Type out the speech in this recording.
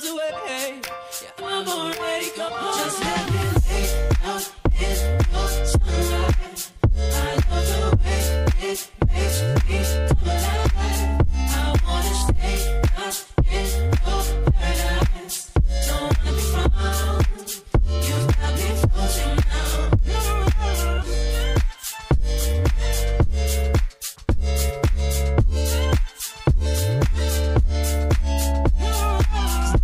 away. Yeah, I'm already gone. Just